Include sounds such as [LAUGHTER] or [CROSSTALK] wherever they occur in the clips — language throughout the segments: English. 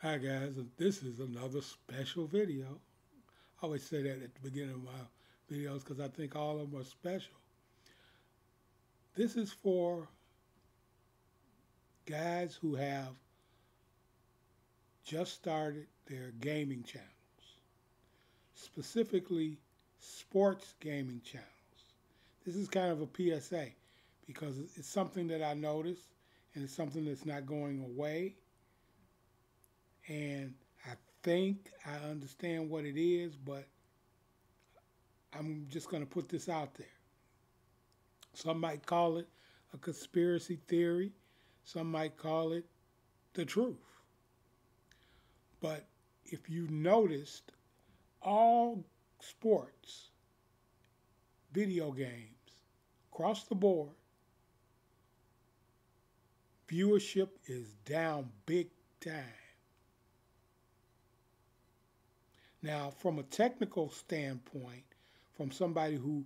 Hi guys, this is another special video. I always say that at the beginning of my videos because I think all of them are special. This is for guys who have just started their gaming channels, specifically sports gaming channels. This is kind of a PSA because it's something that I noticed and it's something that's not going away and I think I understand what it is, but I'm just going to put this out there. Some might call it a conspiracy theory, some might call it the truth. But if you noticed, all sports, video games, across the board, viewership is down big time. Now, from a technical standpoint, from somebody who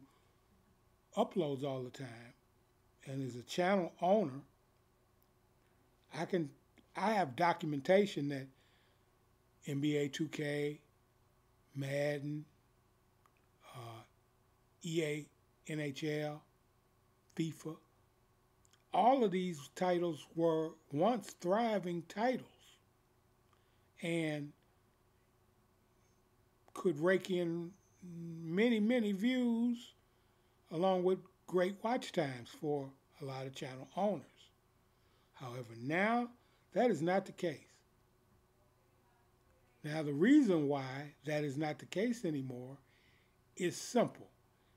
uploads all the time and is a channel owner, I can I have documentation that NBA 2K, Madden, uh, EA, NHL, FIFA, all of these titles were once thriving titles. And could rake in many, many views along with great watch times for a lot of channel owners. However, now that is not the case. Now, the reason why that is not the case anymore is simple.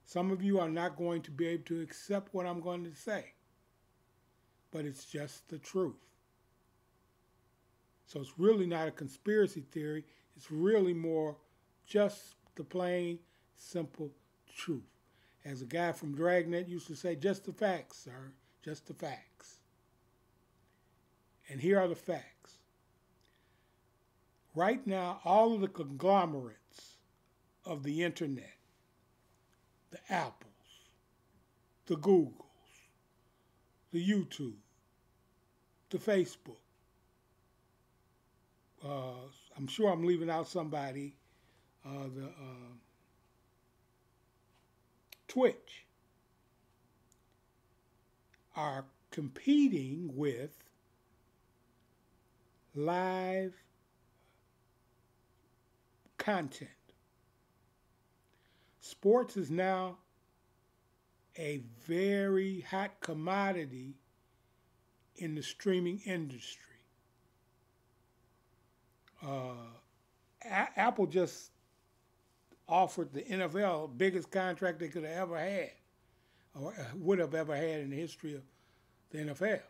Some of you are not going to be able to accept what I'm going to say, but it's just the truth. So it's really not a conspiracy theory, it's really more just the plain, simple truth. As a guy from Dragnet used to say, just the facts, sir, just the facts. And here are the facts. Right now, all of the conglomerates of the internet, the Apples, the Googles, the YouTube, the Facebook, uh, I'm sure I'm leaving out somebody uh, the uh, Twitch are competing with live content. Sports is now a very hot commodity in the streaming industry. Uh, Apple just offered the NFL biggest contract they could have ever had, or uh, would have ever had in the history of the NFL.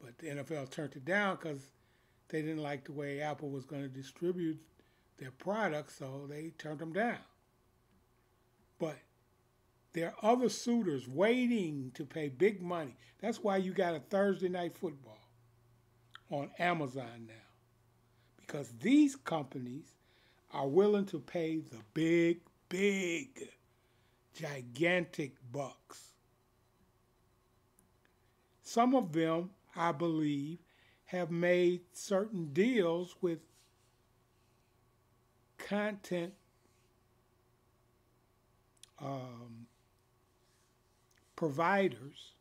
But the NFL turned it down because they didn't like the way Apple was going to distribute their products, so they turned them down. But there are other suitors waiting to pay big money. That's why you got a Thursday night football on Amazon now. Because these companies are willing to pay the big, big, gigantic bucks. Some of them, I believe, have made certain deals with content um, providers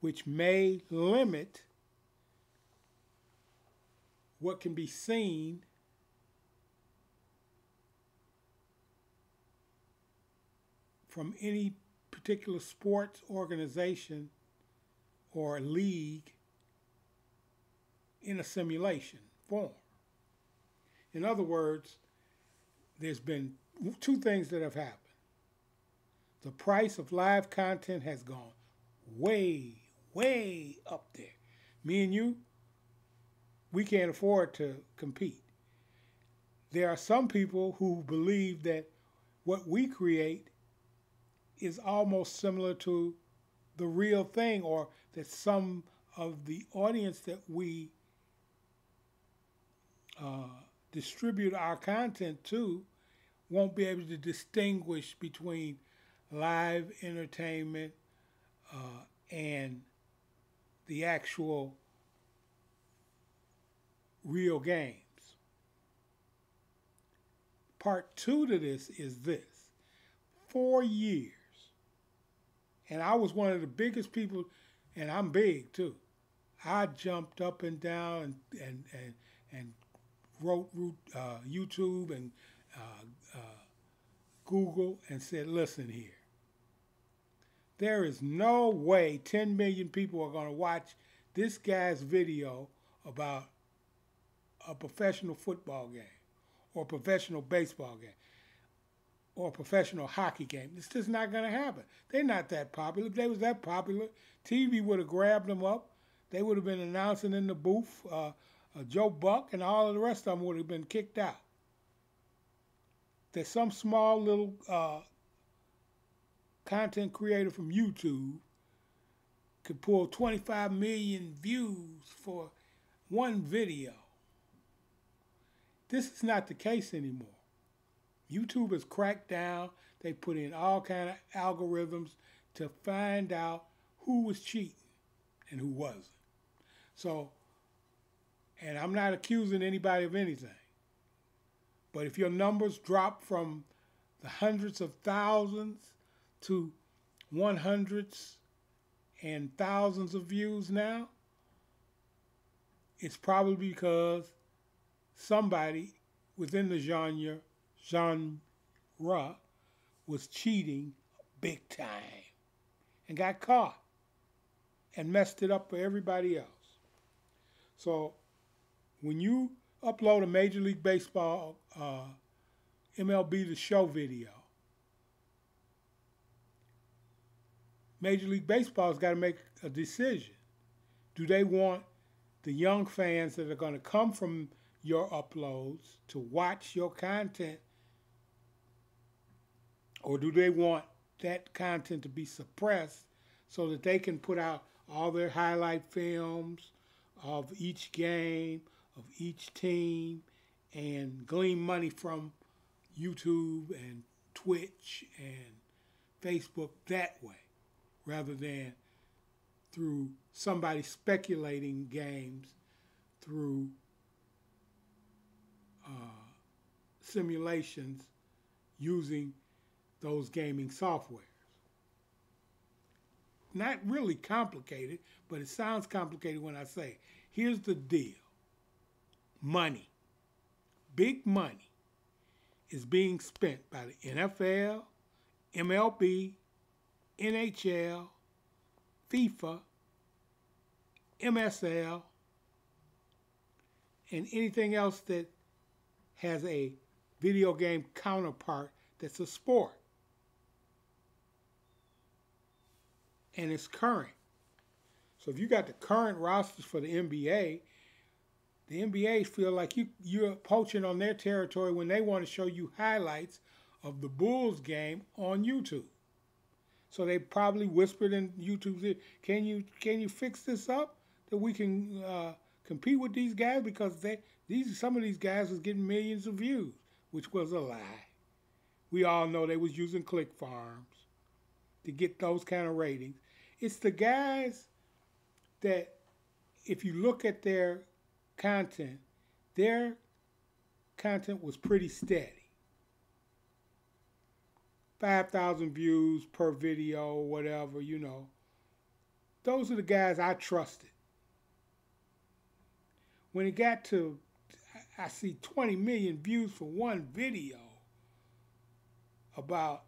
which may limit what can be seen from any particular sports organization or league in a simulation form. In other words, there's been two things that have happened. The price of live content has gone way, way up there. Me and you, we can't afford to compete. There are some people who believe that what we create is almost similar to the real thing, or that some of the audience that we uh, distribute our content to won't be able to distinguish between live entertainment uh, and the actual real games. Part two to this is this four years. And I was one of the biggest people, and I'm big too. I jumped up and down and, and, and, and wrote uh, YouTube and uh, uh, Google and said, listen here. There is no way 10 million people are going to watch this guy's video about a professional football game or a professional baseball game or a professional hockey game. It's just not going to happen. They're not that popular. If they was that popular, TV would have grabbed them up. They would have been announcing in the booth. Uh, uh, Joe Buck and all of the rest of them would have been kicked out. There's some small little uh, content creator from YouTube could pull 25 million views for one video. This is not the case anymore. YouTube has cracked down. They put in all kind of algorithms to find out who was cheating and who wasn't. So, and I'm not accusing anybody of anything. But if your numbers drop from the hundreds of thousands to one hundreds and thousands of views now, it's probably because somebody within the genre genre was cheating big time and got caught and messed it up for everybody else. So when you upload a Major League Baseball uh, MLB The Show video, Major League Baseball's got to make a decision. Do they want the young fans that are going to come from your uploads to watch your content, or do they want that content to be suppressed so that they can put out all their highlight films of each game, of each team, and glean money from YouTube and Twitch and Facebook that way? rather than through somebody speculating games through uh, simulations using those gaming softwares. Not really complicated, but it sounds complicated when I say, here's the deal money, big money, is being spent by the NFL, MLB, NHL, FIFA, MSL, and anything else that has a video game counterpart that's a sport. And it's current. So if you got the current rosters for the NBA, the NBA feel like you, you're poaching on their territory when they want to show you highlights of the Bulls game on YouTube. So they probably whispered in YouTube's ear, "Can you can you fix this up that we can uh, compete with these guys because they these some of these guys was getting millions of views, which was a lie. We all know they was using click farms to get those kind of ratings. It's the guys that if you look at their content, their content was pretty steady. 5,000 views per video, whatever, you know. Those are the guys I trusted. When it got to, I see 20 million views for one video about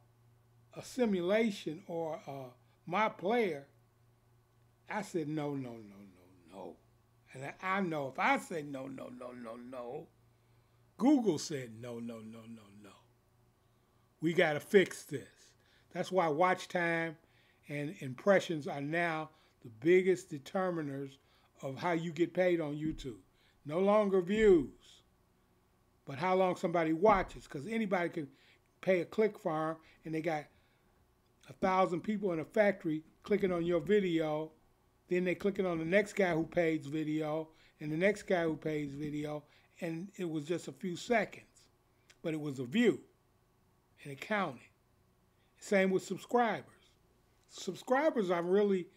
a simulation or uh, my player, I said, no, no, no, no, no. And I know if I say no, no, no, no, no, Google said no, no, no, no, no we got to fix this. That's why watch time and impressions are now the biggest determiners of how you get paid on YouTube. No longer views, but how long somebody watches. Because anybody can pay a click farm and they got a thousand people in a factory clicking on your video. Then they clicking on the next guy who pays video and the next guy who pays video. And it was just a few seconds, but it was a view and it counted. Same with subscribers. Subscribers are really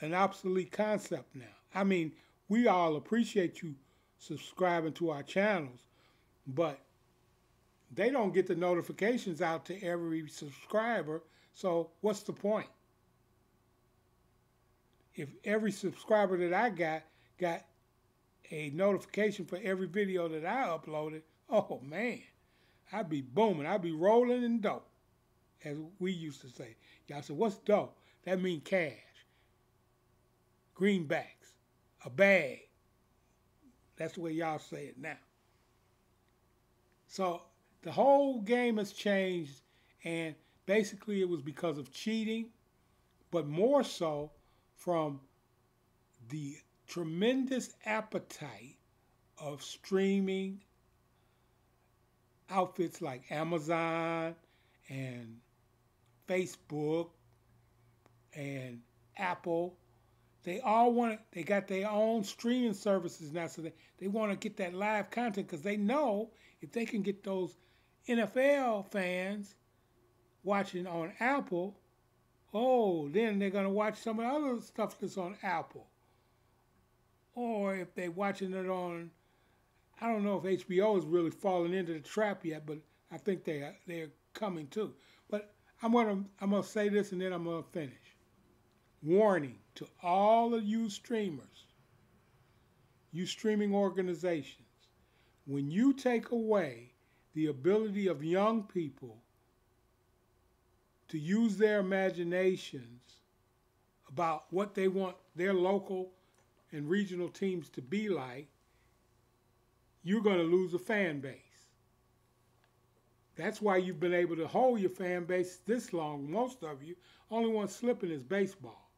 an obsolete concept now. I mean, we all appreciate you subscribing to our channels, but they don't get the notifications out to every subscriber. So what's the point? If every subscriber that I got got a notification for every video that I uploaded, oh man, I'd be booming. I'd be rolling in dough, as we used to say. Y'all said, what's dough? That means cash. Greenbacks. A bag. That's the way y'all say it now. So the whole game has changed, and basically it was because of cheating, but more so from the tremendous appetite of streaming outfits like Amazon and Facebook and Apple. They all want they got their own streaming services now, so they, they want to get that live content because they know if they can get those NFL fans watching on Apple, oh, then they're going to watch some of the other stuff that's on Apple. Or if they're watching it on, I don't know if HBO is really falling into the trap yet, but I think they are, they're coming too. But I'm gonna I'm gonna say this and then I'm gonna finish. Warning to all of you streamers, you streaming organizations, when you take away the ability of young people to use their imaginations about what they want their local and regional teams to be like, you're going to lose a fan base. That's why you've been able to hold your fan base this long. Most of you, only one slipping is baseball,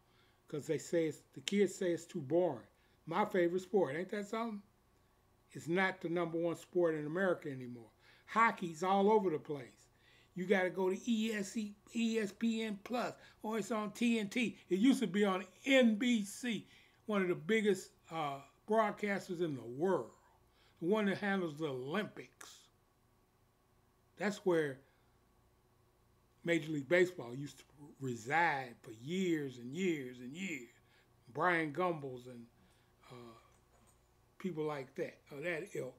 because they say it's, the kids say it's too boring. My favorite sport, ain't that something? It's not the number one sport in America anymore. Hockey's all over the place. You got to go to ESPN Plus, or it's on TNT. It used to be on NBC, one of the biggest uh, broadcasters in the world, the one that handles the Olympics. That's where Major League Baseball used to reside for years and years and years. Bryant Gumbels and uh, people like that, or that ilk,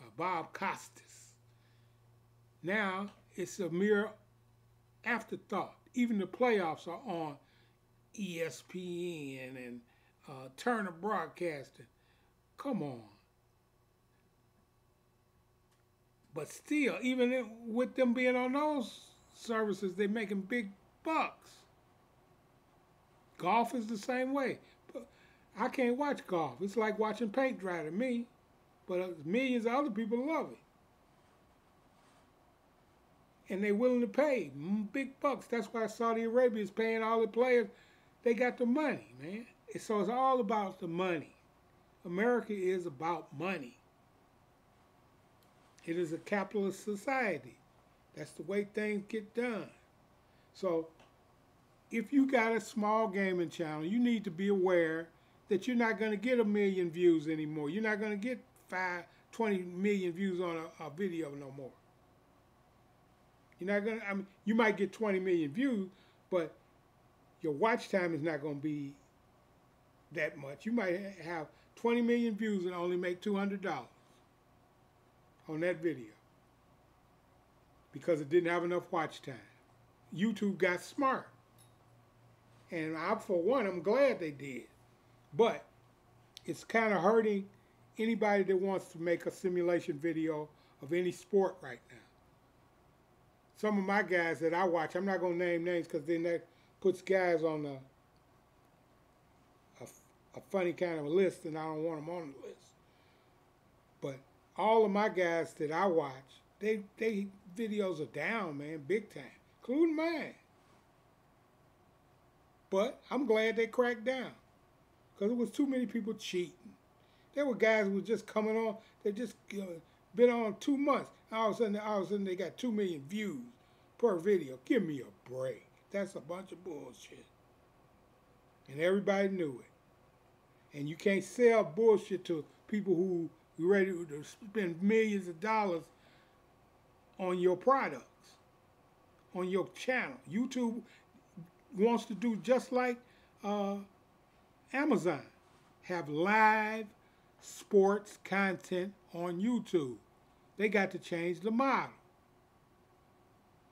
uh, Bob Costas. Now it's a mere afterthought. Even the playoffs are on ESPN and uh, Turner Broadcasting. Come on. But still, even with them being on those services, they're making big bucks. Golf is the same way. I can't watch golf. It's like watching paint dry to me. But uh, millions of other people love it. And they're willing to pay big bucks. That's why Saudi Arabia is paying all the players. They got the money, man. So it's all about the money. America is about money. It is a capitalist society. That's the way things get done. So if you got a small gaming channel, you need to be aware that you're not going to get a million views anymore. You're not going to get five, 20 million views on a, a video no more. You're not going to, I mean, you might get 20 million views, but your watch time is not going to be that much. You might have 20 million views and only make $200 on that video because it didn't have enough watch time. YouTube got smart. And I, for one, I'm glad they did. But it's kind of hurting anybody that wants to make a simulation video of any sport right now. Some of my guys that I watch, I'm not going to name names because then that puts guys on a, a, a funny kind of a list and I don't want them on the list. But all of my guys that I watch, they they videos are down, man, big time, including mine. But I'm glad they cracked down because it was too many people cheating. There were guys who were just coming on. They just been on two months. All of a sudden, all of a sudden, they got two million views per video. Give me a break. That's a bunch of bullshit. And everybody knew it. And you can't sell bullshit to people who ready to spend millions of dollars on your products, on your channel. YouTube wants to do just like uh, Amazon, have live sports content on YouTube. They got to change the model.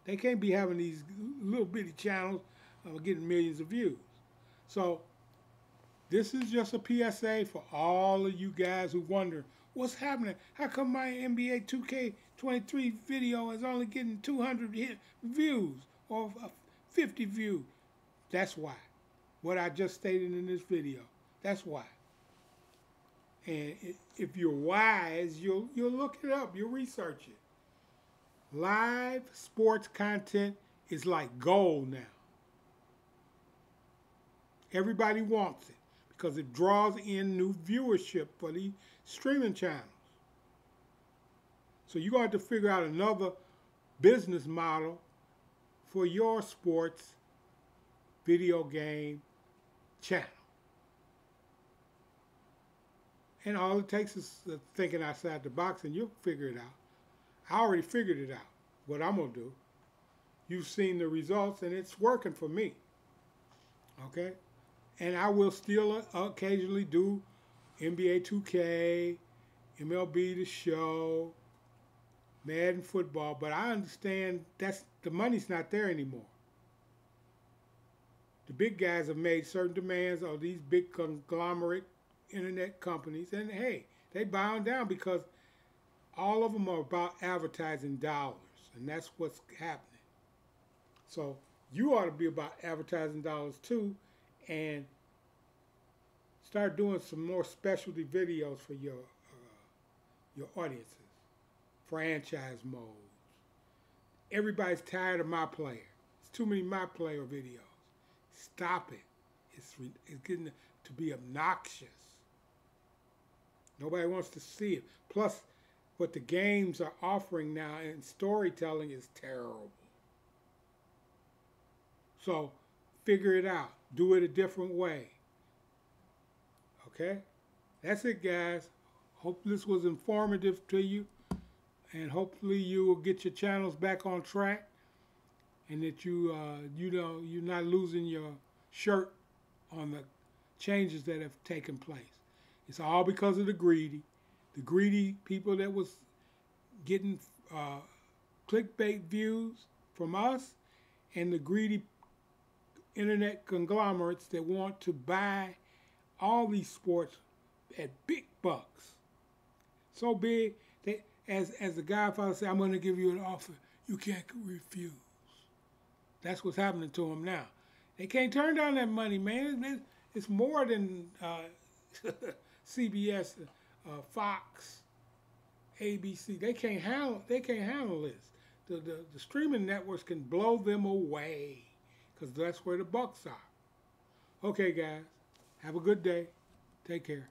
They can't be having these little bitty channels uh, getting millions of views. So this is just a PSA for all of you guys who wonder what's happening. How come my NBA 2K23 video is only getting 200 hit views or 50 views? That's why. What I just stated in this video. That's why. And if you're wise, you'll you'll look it up, you'll research it. Live sports content is like gold now. Everybody wants it because it draws in new viewership for the streaming channels. So you're going to have to figure out another business model for your sports video game channel. And all it takes is thinking outside the box and you'll figure it out. I already figured it out, what I'm going to do. You've seen the results and it's working for me. Okay? And I will still uh, occasionally do NBA 2K, MLB The Show, Madden Football, but I understand that's the money's not there anymore. The big guys have made certain demands on these big conglomerate internet companies, and hey, they bow down because all of them are about advertising dollars, and that's what's happening. So you ought to be about advertising dollars too, and start doing some more specialty videos for your uh, your audiences. Franchise modes. Everybody's tired of my player. It's too many my player videos. Stop it. It's, it's getting to be obnoxious. Nobody wants to see it. Plus, what the games are offering now in storytelling is terrible. So, figure it out. Do it a different way. Okay? That's it, guys. Hope this was informative to you. And hopefully you will get your channels back on track and that you uh, you know you're not losing your shirt on the changes that have taken place. It's all because of the greedy, the greedy people that was getting uh, clickbait views from us, and the greedy internet conglomerates that want to buy all these sports at big bucks. So big that as as the Godfather said, I'm going to give you an offer you can't refuse. That's what's happening to them now. They can't turn down that money, man. It's more than uh, [LAUGHS] CBS, uh, Fox, ABC. They can't handle. They can't handle this. The, the, the streaming networks can blow them away because that's where the bucks are. Okay, guys. Have a good day. Take care.